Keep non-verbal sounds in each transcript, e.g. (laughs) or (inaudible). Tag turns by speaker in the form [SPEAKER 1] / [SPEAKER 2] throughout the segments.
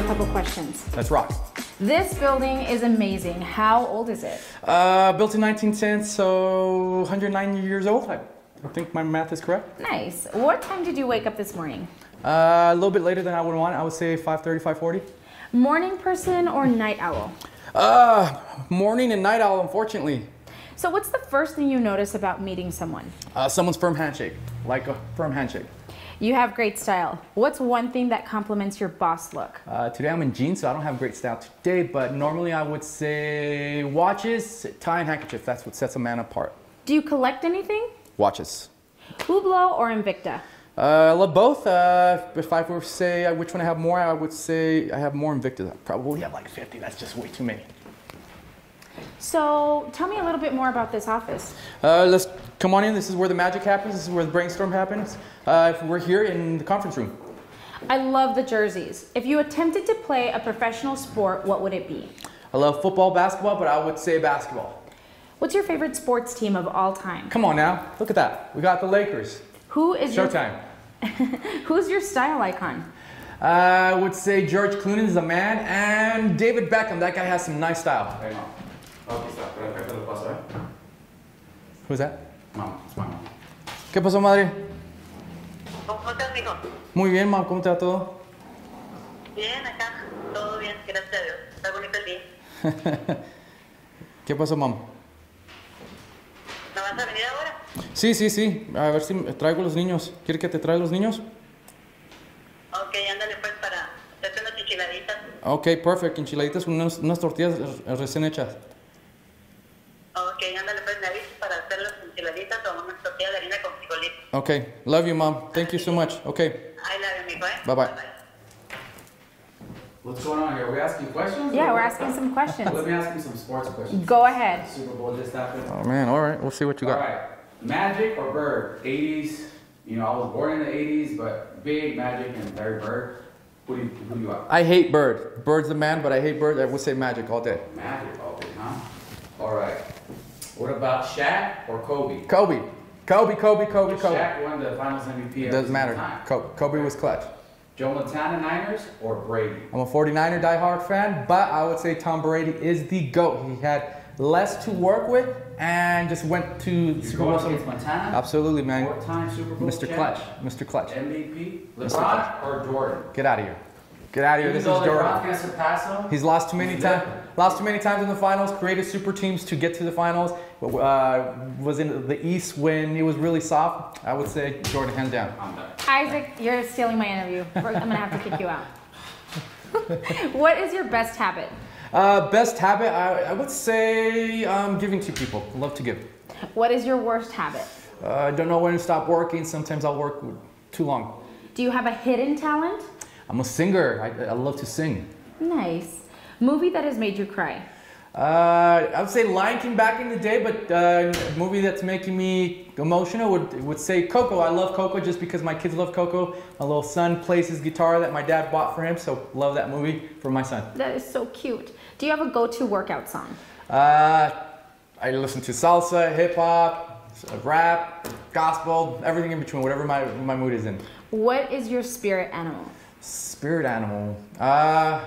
[SPEAKER 1] you
[SPEAKER 2] a couple questions.
[SPEAKER 1] Let's rock.
[SPEAKER 2] This building is amazing. How old is it?
[SPEAKER 1] Uh, built in 1910, so 109 years old. I, I think my math is correct.
[SPEAKER 2] Nice. What time did you wake up this morning?
[SPEAKER 1] Uh, a little bit later than I would want. I would say 5:30, 5:40.
[SPEAKER 2] Morning person or night owl?
[SPEAKER 1] Uh, morning and night owl, unfortunately.
[SPEAKER 2] So, what's the first thing you notice about meeting someone?
[SPEAKER 1] Uh, someone's firm handshake, like a firm handshake.
[SPEAKER 2] You have great style. What's one thing that complements your boss look?
[SPEAKER 1] Uh, today I'm in jeans, so I don't have great style today, but normally I would say watches, tie, and handkerchief. That's what sets a man apart.
[SPEAKER 2] Do you collect anything?
[SPEAKER 1] Watches.
[SPEAKER 2] Hublot or Invicta?
[SPEAKER 1] Uh, I love both. Uh, if I were to say uh, which one I have more, I would say I have more Invicta. I probably have like 50. That's just way too many.
[SPEAKER 2] So, tell me a little bit more about this office.
[SPEAKER 1] Uh, let's come on in. This is where the magic happens. This is where the brainstorm happens. Uh, we're here in the conference room.
[SPEAKER 2] I love the jerseys. If you attempted to play a professional sport, what would it be?
[SPEAKER 1] I love football, basketball, but I would say basketball.
[SPEAKER 2] What's your favorite sports team of all time?
[SPEAKER 1] Come on now. Look at that. We got the Lakers.
[SPEAKER 2] Who is
[SPEAKER 1] Showtime.
[SPEAKER 2] your (laughs) Who's your style icon?
[SPEAKER 1] Uh, I would say George Clooney is the man, and David Beckham. That guy has some nice style.
[SPEAKER 3] Hey, mom. Aquí está. Espera, espera, te lo paso.
[SPEAKER 1] Who's that?
[SPEAKER 3] Mom.
[SPEAKER 1] ¿Qué pasó, madre?
[SPEAKER 4] ¿Cómo estás, mijo?
[SPEAKER 1] Muy bien, mam. ¿Cómo te va todo?
[SPEAKER 4] Bien, acá. Todo bien, gracias a Dios. Está bonito el día. (laughs)
[SPEAKER 1] ¿Qué pasó, mam?
[SPEAKER 4] ¿No vas a venir ahora?
[SPEAKER 1] Sí, sí, sí. A ver si traigo los niños. ¿Quiere que te traiga los niños?
[SPEAKER 4] Ok, ándale pues para hacerte unas enchiladitas.
[SPEAKER 1] Ok, perfect. Enchiladitas con unas, unas tortillas re- recién hechas.
[SPEAKER 4] Ok, ándale pues, me avisas para hacer las enchiladitas o unas tortillas de harina con frijolito.
[SPEAKER 1] Ok. Love you, mom. Thank you so much. Ok.
[SPEAKER 4] I love you, mijo, ¿eh?
[SPEAKER 1] Bye-bye.
[SPEAKER 3] What's going on here? Are we asking questions?
[SPEAKER 2] Yeah, we're asking some questions.
[SPEAKER 3] Let
[SPEAKER 2] questions.
[SPEAKER 3] me ask you some sports questions.
[SPEAKER 2] Go ahead.
[SPEAKER 3] Super Bowl just happened.
[SPEAKER 1] Oh, man. All right. We'll see what you got.
[SPEAKER 3] right. Magic or Bird? 80s. You know, I was born in the 80s, but big Magic and Larry Bird. Who do you, who do you are?
[SPEAKER 1] I hate Bird. Bird's the man, but I hate Bird. I would say Magic all day.
[SPEAKER 3] Magic all day, huh? All right. What about Shaq or Kobe?
[SPEAKER 1] Kobe. Kobe, Kobe, Kobe, Kobe.
[SPEAKER 3] Shaq won the Finals MVP. every
[SPEAKER 1] Doesn't matter.
[SPEAKER 3] time.
[SPEAKER 1] Kobe, Kobe was clutch.
[SPEAKER 3] Joe Montana Niners or Brady?
[SPEAKER 1] I'm a 49er diehard fan, but I would say Tom Brady is the GOAT. He had less to work with and just went to
[SPEAKER 3] You
[SPEAKER 1] Super Bowl.
[SPEAKER 3] against Montana?
[SPEAKER 1] Absolutely, man.
[SPEAKER 3] Four-time Super Bowl
[SPEAKER 1] Mr. Clutch. Mr. Clutch.
[SPEAKER 3] MVP? LeBron or Jordan?
[SPEAKER 1] Get out of here. Get out of here.
[SPEAKER 3] Even
[SPEAKER 1] This is
[SPEAKER 3] though
[SPEAKER 1] Jordan.
[SPEAKER 3] LeBron's gonna surpass him,
[SPEAKER 1] He's lost too many times. Lost too many times in the finals. Created super teams to get to the finals. Uh, was in the East when it was really soft. I would say Jordan hands down.
[SPEAKER 3] I'm done.
[SPEAKER 2] Isaac, you're stealing my interview. I'm gonna have to kick you out. (laughs) what is your best habit?
[SPEAKER 1] Uh, best habit, I, I would say um, giving to people. Love to give.
[SPEAKER 2] What is your worst habit?
[SPEAKER 1] Uh, I don't know when to stop working. Sometimes I'll work too long.
[SPEAKER 2] Do you have a hidden talent?
[SPEAKER 1] I'm a singer. I, I love to sing.
[SPEAKER 2] Nice. Movie that has made you cry?
[SPEAKER 1] Uh, I would say Lion King back in the day, but uh, a movie that's making me emotional would would say Coco. I love Coco just because my kids love Coco. My little son plays his guitar that my dad bought for him, so love that movie for my son.
[SPEAKER 2] That is so cute. Do you have a go-to workout song?
[SPEAKER 1] Uh, I listen to salsa, hip hop, rap, gospel, everything in between, whatever my my mood is in.
[SPEAKER 2] What is your spirit animal?
[SPEAKER 1] Spirit animal. Uh,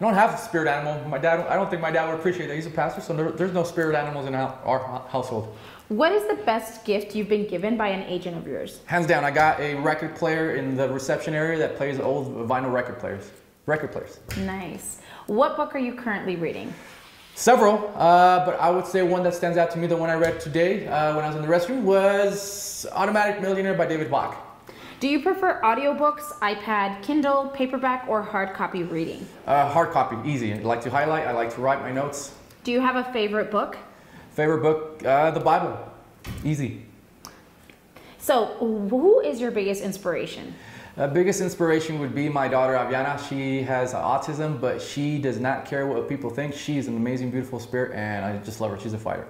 [SPEAKER 1] I don't have a spirit animal. My dad. I don't think my dad would appreciate that. He's a pastor, so there, there's no spirit animals in our, household.
[SPEAKER 2] What is the best gift you've been given by an agent of yours?
[SPEAKER 1] Hands down, I got a record player in the reception area that plays old vinyl record players. Record players.
[SPEAKER 2] Nice. What book are you currently reading?
[SPEAKER 1] Several, uh, but I would say one that stands out to me, the one I read today uh, when I was in the restroom, was Automatic Millionaire by David Bach.
[SPEAKER 2] Do you prefer audiobooks, iPad, Kindle, paperback, or hard copy reading?
[SPEAKER 1] Uh, hard copy, easy. I like to highlight, I like to write my notes.
[SPEAKER 2] Do you have a favorite book?
[SPEAKER 1] Favorite book, uh, the Bible. Easy.
[SPEAKER 2] So, who is your biggest inspiration?
[SPEAKER 1] Uh, biggest inspiration would be my daughter Aviana. She has autism, but she does not care what people think. She's an amazing, beautiful spirit, and I just love her. She's a fighter.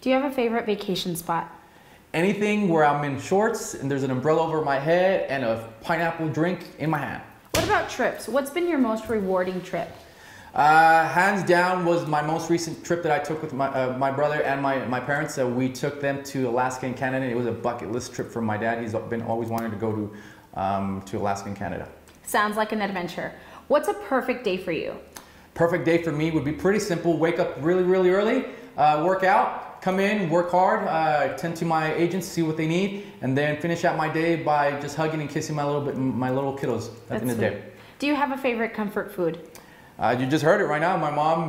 [SPEAKER 2] Do you have a favorite vacation spot?
[SPEAKER 1] Anything where I'm in shorts and there's an umbrella over my head and a pineapple drink in my hand.
[SPEAKER 2] What about trips? What's been your most rewarding trip?
[SPEAKER 1] Uh, hands down was my most recent trip that I took with my, uh, my brother and my, my parents. Uh, we took them to Alaska and Canada. It was a bucket list trip for my dad. He's been always wanting to go to um, to Alaska and Canada.
[SPEAKER 2] Sounds like an adventure. What's a perfect day for you?
[SPEAKER 1] Perfect day for me would be pretty simple. Wake up really, really early, uh, work out, come in, work hard, uh, tend to my agents, see what they need, and then finish out my day by just hugging and kissing my little bit, my little kiddos at the end of the day.
[SPEAKER 2] Do you have a favorite comfort food?
[SPEAKER 1] Uh, you just heard it right now. My mom,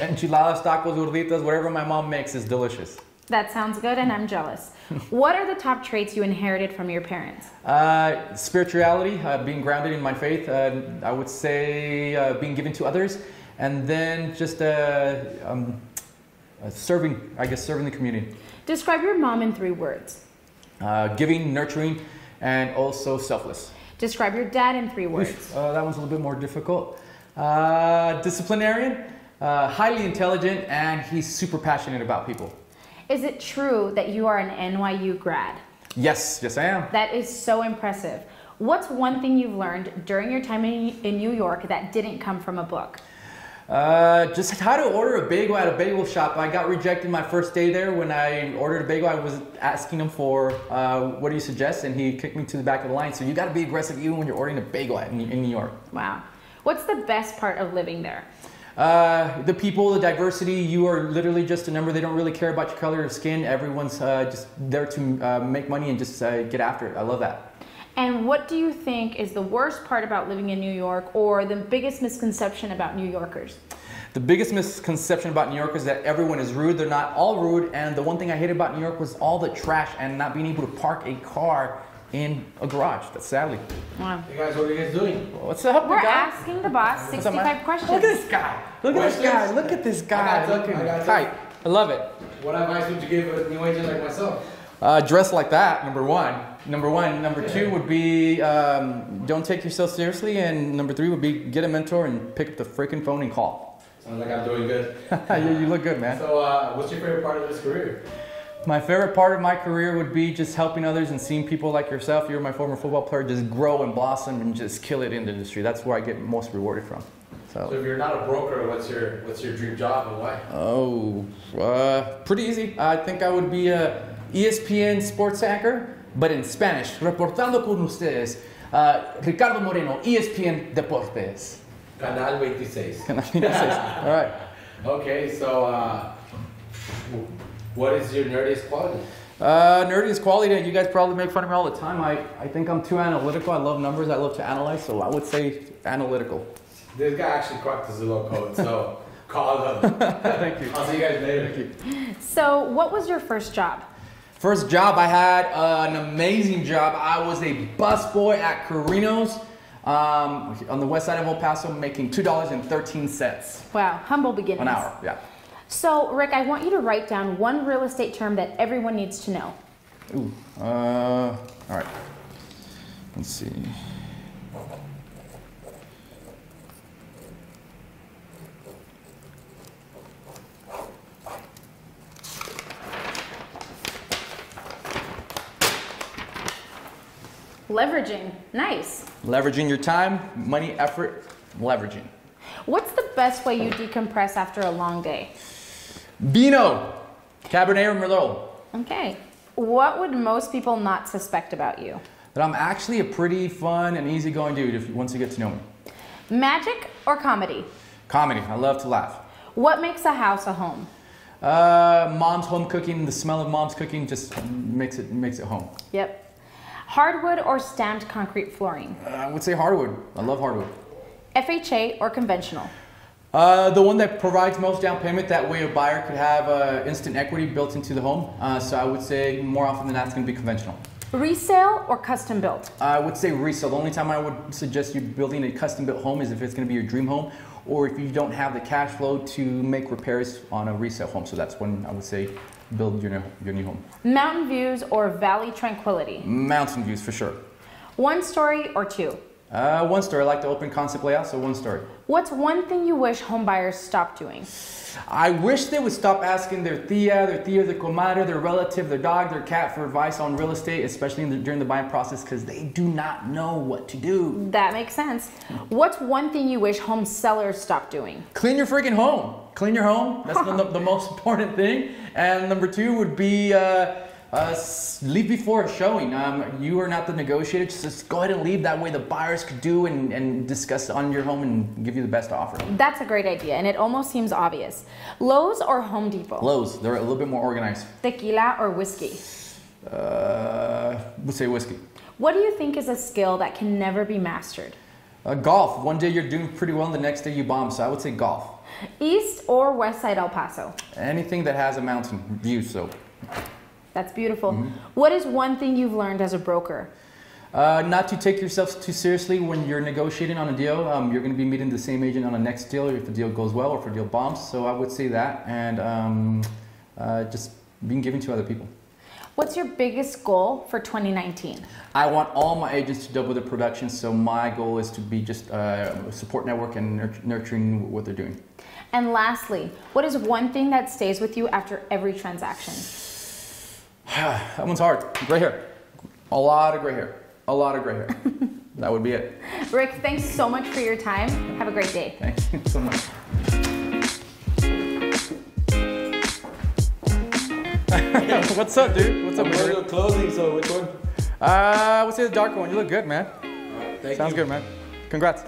[SPEAKER 1] enchiladas, tacos, gorditas, whatever my mom makes is delicious.
[SPEAKER 2] That sounds good, and I'm jealous. (laughs) what are the top traits you inherited from your parents?
[SPEAKER 1] Uh, spirituality, uh, being grounded in my faith, uh, I would say uh, being given to others, and then just uh, um, uh, serving, I guess, serving the community.
[SPEAKER 2] Describe your mom in three words.
[SPEAKER 1] Uh, giving, nurturing, and also selfless.
[SPEAKER 2] Describe your dad in three words.
[SPEAKER 1] Uh, that one's a little bit more difficult. Uh, disciplinarian, uh, highly intelligent, and he's super passionate about people.
[SPEAKER 2] Is it true that you are an NYU grad?
[SPEAKER 1] Yes, yes, I am.
[SPEAKER 2] That is so impressive. What's one thing you've learned during your time in, in New York that didn't come from a book?
[SPEAKER 1] Uh, just how to order a bagel at a bagel shop. I got rejected my first day there when I ordered a bagel. I was asking him for uh, what do you suggest, and he kicked me to the back of the line. So you got to be aggressive even when you're ordering a bagel at, in, in New York.
[SPEAKER 2] Wow. What's the best part of living there?
[SPEAKER 1] Uh, the people, the diversity. You are literally just a number. They don't really care about your color of skin. Everyone's uh, just there to uh, make money and just uh, get after it. I love that.
[SPEAKER 2] And what do you think is the worst part about living in New York or the biggest misconception about New Yorkers?
[SPEAKER 1] The biggest misconception about New York is that everyone is rude. They're not all rude. And the one thing I hated about New York was all the trash and not being able to park a car in a garage. That's sadly.
[SPEAKER 2] Wow.
[SPEAKER 5] Hey guys, what are you guys doing?
[SPEAKER 1] What's up,
[SPEAKER 2] We're
[SPEAKER 1] guy?
[SPEAKER 2] asking the boss
[SPEAKER 1] What's up, man?
[SPEAKER 2] 65 questions.
[SPEAKER 1] Look at this guy. Look at this guy. Look at this guy.
[SPEAKER 5] I got
[SPEAKER 1] Look
[SPEAKER 5] some, I
[SPEAKER 1] at
[SPEAKER 5] got
[SPEAKER 1] him. Tight. I love it.
[SPEAKER 5] What advice would you give a new agent like myself?
[SPEAKER 1] Uh, dress like that, number one. Number one. Number two would be um, don't take yourself seriously. And number three would be get a mentor and pick up the freaking phone and call.
[SPEAKER 5] Sounds like I'm doing good. (laughs)
[SPEAKER 1] you, you look good, man.
[SPEAKER 5] So, uh, what's your favorite part of this career?
[SPEAKER 1] My favorite part of my career would be just helping others and seeing people like yourself, you're my former football player, just grow and blossom and just kill it in the industry. That's where I get most rewarded from.
[SPEAKER 5] So,
[SPEAKER 1] So,
[SPEAKER 5] if you're not a broker, what's your what's your dream job and why?
[SPEAKER 1] oh, uh, pretty easy. I think I would be a ESPN sports anchor, but in Spanish. Reportando con ustedes, uh, Ricardo Moreno, ESPN Deportes.
[SPEAKER 5] Canal 26.
[SPEAKER 1] Can I say? All right.
[SPEAKER 5] Okay, so uh, what is your nerdiest quality?
[SPEAKER 1] Uh, nerdiest quality that you guys probably make fun of me all the time. I, I think I'm too analytical. I love numbers. I love to analyze. So I would say analytical.
[SPEAKER 5] This guy actually cracked the Zillow code, so (laughs) call him.
[SPEAKER 1] Thank you.
[SPEAKER 5] I'll see you guys later.
[SPEAKER 1] Thank you.
[SPEAKER 2] So, what was your first job?
[SPEAKER 1] First job, I had uh, an amazing job. I was a busboy at Carino's um, on the west side of El Paso, making two dollars and thirteen cents
[SPEAKER 2] Wow, humble beginnings.
[SPEAKER 1] an hour. Yeah.
[SPEAKER 2] So, Rick, I want you to write down one real estate term that everyone needs to know.
[SPEAKER 1] Ooh. Uh, all right. Let's see.
[SPEAKER 2] Leveraging. Nice.
[SPEAKER 1] Leveraging your time, money, effort, leveraging.
[SPEAKER 2] What's the best way you decompress after a long day?
[SPEAKER 1] Vino, Cabernet or Merlot.
[SPEAKER 2] Okay. What would most people not suspect about you?
[SPEAKER 1] That I'm actually a pretty fun and easygoing dude if once you get to know me.
[SPEAKER 2] Magic or comedy?
[SPEAKER 1] Comedy, I love to laugh.
[SPEAKER 2] What makes a house a home?
[SPEAKER 1] Uh, mom's home cooking, the smell of mom's cooking just makes it makes it home.
[SPEAKER 2] Yep. Hardwood or stamped concrete flooring?
[SPEAKER 1] Uh, I would say hardwood. I love hardwood.
[SPEAKER 2] FHA or conventional?
[SPEAKER 1] Uh, the one that provides most down payment, that way a buyer could have uh, instant equity built into the home. Uh, so I would say more often than not, it's going to be conventional.
[SPEAKER 2] Resale or custom built?
[SPEAKER 1] I would say resale. The only time I would suggest you building a custom built home is if it's going to be your dream home, or if you don't have the cash flow to make repairs on a resale home. So that's when I would say build your new, your new home.
[SPEAKER 2] Mountain views or valley tranquility?
[SPEAKER 1] Mountain views for sure.
[SPEAKER 2] One story or two?
[SPEAKER 1] Uh, one story. I like the open concept layout, so one story.
[SPEAKER 2] What's one thing you wish homebuyers stopped doing?
[SPEAKER 1] I wish they would stop asking their tia, their tia, their comadre, their relative, their dog, their cat for advice on real estate, especially in the, during the buying process, because they do not know what to do.
[SPEAKER 2] That makes sense. What's one thing you wish home sellers stopped doing?
[SPEAKER 1] Clean your freaking home. Clean your home. That's (laughs) the, the most important thing. And number two would be uh, Uh, leave before a showing. Um, you are not the negotiator. Just, just go ahead and leave. That way, the buyers could do and, and discuss on your home and give you the best offer.
[SPEAKER 2] That's a great idea, and it almost seems obvious. Lowe's or Home Depot?
[SPEAKER 1] Lowe's, they're a little bit more organized.
[SPEAKER 2] Tequila or whiskey?
[SPEAKER 1] Uh, we'll say whiskey.
[SPEAKER 2] What do you think is a skill that can never be mastered?
[SPEAKER 1] Uh, golf. One day you're doing pretty well, and the next day you bomb. So I would say golf.
[SPEAKER 2] East or West Side El Paso?
[SPEAKER 1] Anything that has a mountain view. So
[SPEAKER 2] That's beautiful. What is one thing you've learned as a broker?
[SPEAKER 1] Uh, not to take yourself too seriously when you're negotiating on a deal. Um, you're going to be meeting the same agent on the next deal if the deal goes well or if the deal bombs. So I would say that, and um, uh, just being given to other people.
[SPEAKER 2] What's your biggest goal for 2019?
[SPEAKER 1] I want all my agents to double their production. So my goal is to be just uh, a support network and nurturing what they're doing.
[SPEAKER 2] And lastly, what is one thing that stays with you after every transaction? (sighs)
[SPEAKER 1] that one's hard. Gray hair, a lot of gray hair, a lot of gray hair. (laughs) that would be it.
[SPEAKER 2] Rick, thanks so much for your time. Have a great day.
[SPEAKER 1] Thank you (laughs) so much. (laughs) What's up, dude? What's up,
[SPEAKER 5] I'm
[SPEAKER 1] Rick?
[SPEAKER 5] going to so which one?
[SPEAKER 1] Uh, I would say the darker one. You look good, man.
[SPEAKER 5] Alright, thank
[SPEAKER 1] Sounds
[SPEAKER 5] you.
[SPEAKER 1] good, man. Congrats.